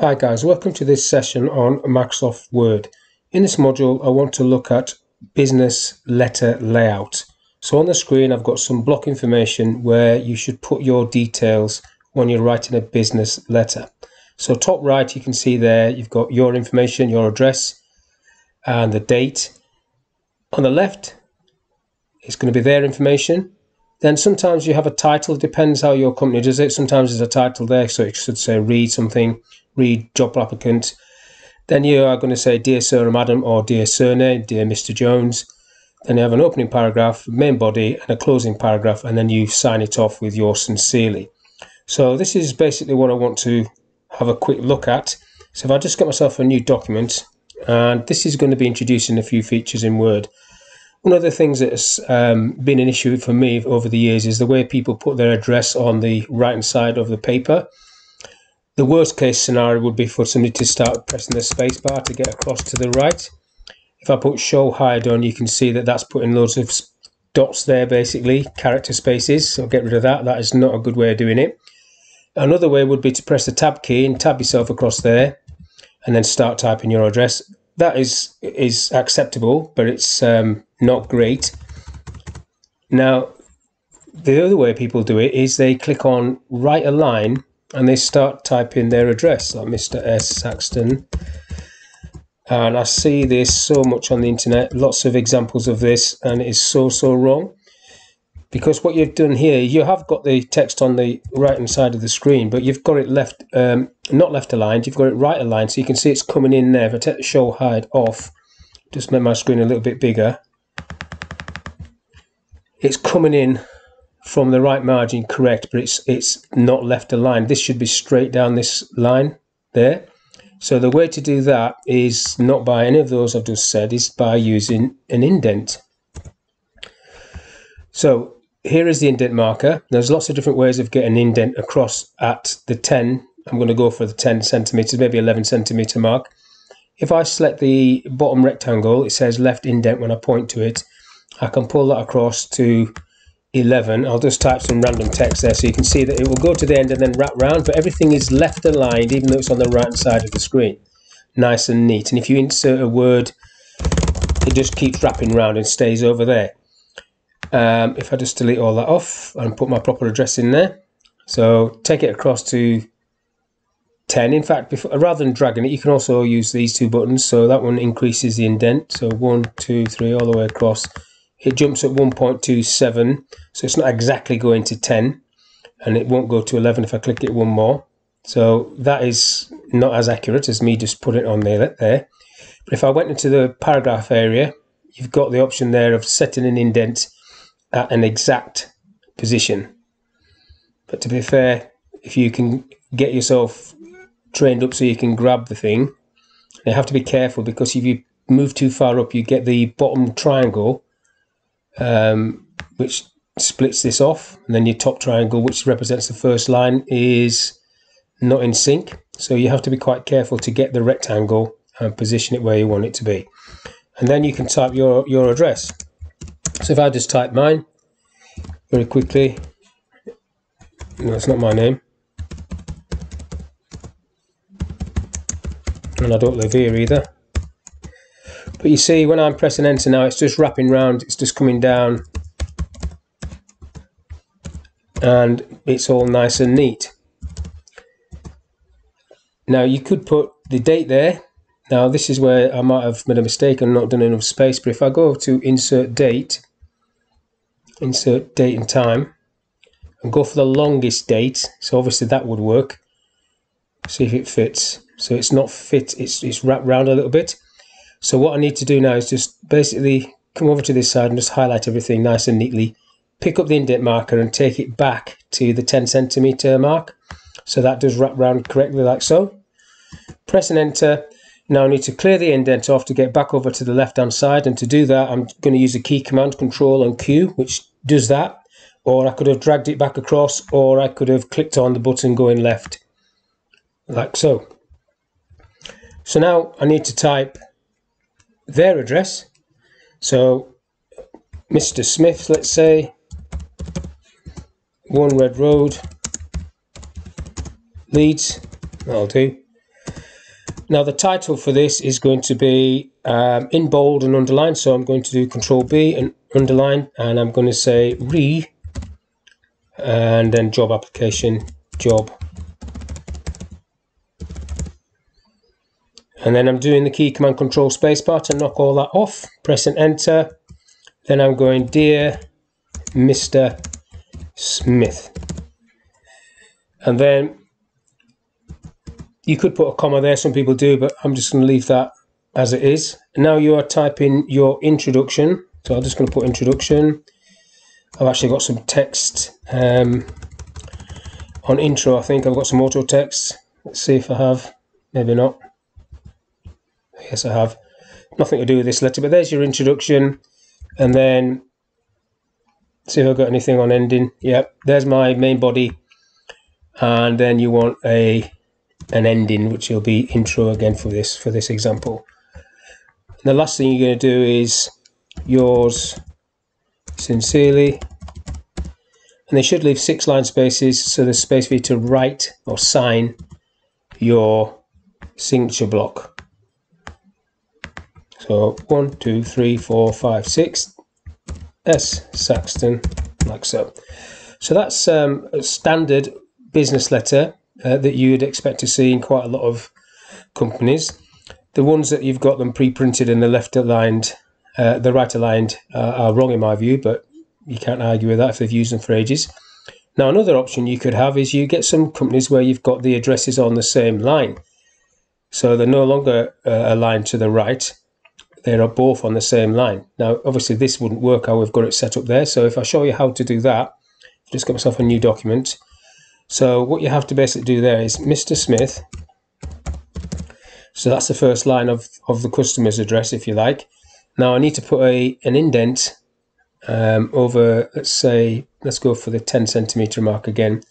Hi guys, welcome to this session on Microsoft Word. In this module I want to look at business letter layout. So on the screen I've got some block information where you should put your details when you're writing a business letter. So top right you can see there you've got your information, your address and the date. On the left it's going to be their information. Then sometimes you have a title, It depends how your company does it. Sometimes there's a title there, so it should say read something read job applicant. Then you are going to say, Dear Sir or Madam, or Dear Surname, Dear Mr. Jones. Then you have an opening paragraph, main body, and a closing paragraph, and then you sign it off with yours sincerely. So this is basically what I want to have a quick look at. So if I just get myself a new document, and this is going to be introducing a few features in Word. One of the things that's um, been an issue for me over the years is the way people put their address on the right hand side of the paper. The worst case scenario would be for somebody to start pressing the spacebar to get across to the right. If I put show hide on, you can see that that's putting loads of dots there, basically, character spaces. So get rid of that. That is not a good way of doing it. Another way would be to press the tab key and tab yourself across there and then start typing your address. That is is acceptable, but it's um, not great. Now, the other way people do it is they click on right align and they start typing their address like Mr. S. Saxton and I see this so much on the internet lots of examples of this and it is so so wrong because what you've done here you have got the text on the right hand side of the screen but you've got it left um, not left aligned you've got it right aligned so you can see it's coming in there if I take the show hide off just make my screen a little bit bigger it's coming in from the right margin correct, but it's it's not left aligned. This should be straight down this line there. So the way to do that is not by any of those I've just said, is by using an indent. So here is the indent marker. There's lots of different ways of getting indent across at the 10. I'm going to go for the 10 centimeters, maybe 11 centimeter mark. If I select the bottom rectangle, it says left indent when I point to it. I can pull that across to 11 I'll just type some random text there so you can see that it will go to the end and then wrap round but everything is left aligned even though it's on the right side of the screen nice and neat and if you insert a word it just keeps wrapping round and stays over there um, if I just delete all that off and put my proper address in there. So take it across to 10 in fact before, rather than dragging it you can also use these two buttons. So that one increases the indent. So one two three all the way across. It jumps at 1.27 so it's not exactly going to 10 and it won't go to 11 if I click it one more. So that is not as accurate as me just put it on there there. But if I went into the paragraph area you've got the option there of setting an indent at an exact position. But to be fair if you can get yourself trained up so you can grab the thing you have to be careful because if you move too far up you get the bottom triangle um, which splits this off. And then your top triangle which represents the first line is not in sync. So you have to be quite careful to get the rectangle and position it where you want it to be. And then you can type your your address so if I just type mine very quickly no it's not my name and I don't live here either but you see, when I'm pressing enter now, it's just wrapping round, it's just coming down. And it's all nice and neat. Now you could put the date there. Now this is where I might have made a mistake and not done enough space. But if I go to insert date, insert date and time, and go for the longest date, so obviously that would work. See if it fits. So it's not fit, it's, it's wrapped round a little bit. So what I need to do now is just basically come over to this side and just highlight everything nice and neatly. Pick up the indent marker and take it back to the 10 centimeter mark. So that does wrap around correctly like so. Press and enter. Now I need to clear the indent off to get back over to the left hand side and to do that I'm going to use a key command control and Q which does that or I could have dragged it back across or I could have clicked on the button going left like so. So now I need to type their address. So Mr. Smith, let's say, One Red Road, Leeds, that'll do. Now the title for this is going to be um, in bold and underlined. So I'm going to do Control B and underline, and I'm going to say re, and then job application, job. And then I'm doing the key command control spacebar to knock all that off, pressing enter. Then I'm going dear Mr. Smith. And then you could put a comma there, some people do, but I'm just going to leave that as it is. now you are typing your introduction. So I'm just going to put introduction. I've actually got some text um, on intro. I think I've got some auto text. Let's see if I have. Maybe not. Yes, I have. Nothing to do with this letter, but there's your introduction. And then see if I've got anything on ending. Yep, there's my main body. And then you want a an ending, which will be intro again for this for this example. And the last thing you're going to do is yours sincerely. And they should leave six line spaces, so there's space for you to write or sign your signature block. So one, two, three, four, five, six. S Saxton, like so. So that's um, a standard business letter uh, that you'd expect to see in quite a lot of companies. The ones that you've got them pre-printed and the left aligned, uh, the right aligned uh, are wrong in my view, but you can't argue with that if they've used them for ages. Now another option you could have is you get some companies where you've got the addresses on the same line. So they're no longer uh, aligned to the right, they are both on the same line. Now obviously this wouldn't work how we've got it set up there, so if I show you how to do that, just get myself a new document, so what you have to basically do there is Mr. Smith. So that's the first line of, of the customer's address, if you like. Now I need to put a an indent um, over, let's say, let's go for the 10 centimeter mark again.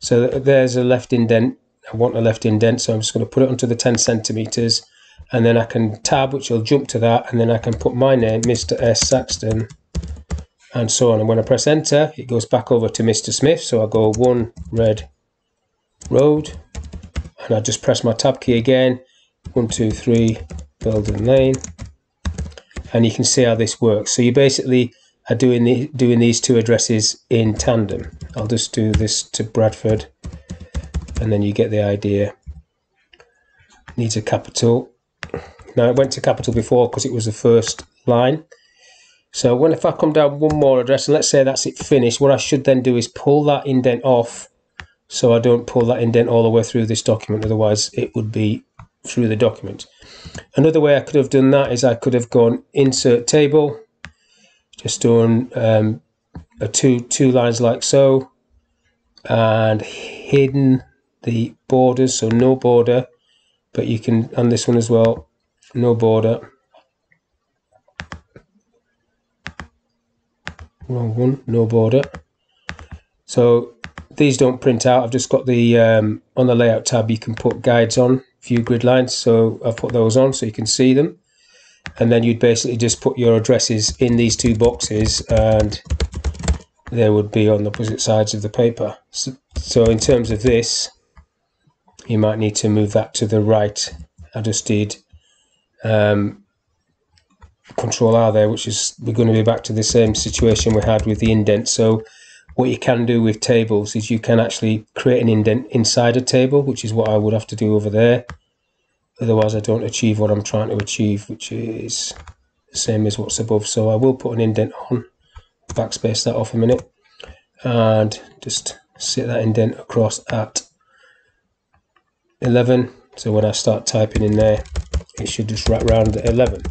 So there's a left indent. I want a left indent, so I'm just going to put it onto the 10 centimeters, and then I can tab, which will jump to that, and then I can put my name, Mr. S. Saxton, and so on. And when I press enter, it goes back over to Mr. Smith. So I go one red road and I just press my tab key again. One, two, three, Belden Lane. And you can see how this works. So you basically are doing the, doing these two addresses in tandem. I'll just do this to Bradford and then you get the idea. Needs a capital. Now it went to capital before because it was the first line. So when if I come down one more address, and let's say that's it finished, what I should then do is pull that indent off so I don't pull that indent all the way through this document, otherwise it would be through the document. Another way I could have done that is I could have gone insert table, just done um, a two, two lines like so, and hidden the borders, so no border, but you can, on this one as well, no border wrong one, no border. So these don't print out. I've just got the, um, on the layout tab, you can put guides on, view grid lines. So I've put those on so you can see them. And then you'd basically just put your addresses in these two boxes and they would be on the opposite sides of the paper. So, so in terms of this, you might need to move that to the right. I just did um, control R there, which is we're going to be back to the same situation we had with the indent. So what you can do with tables is you can actually create an indent inside a table, which is what I would have to do over there. Otherwise, I don't achieve what I'm trying to achieve, which is the same as what's above. So I will put an indent on, backspace that off a minute, and just set that indent across at 11. So when I start typing in there, it should just wrap around at 11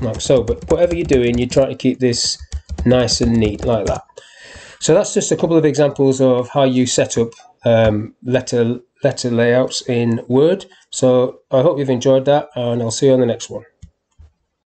like so but whatever you're doing you try to keep this nice and neat like that. So that's just a couple of examples of how you set up um, letter letter layouts in Word. So I hope you've enjoyed that and I'll see you on the next one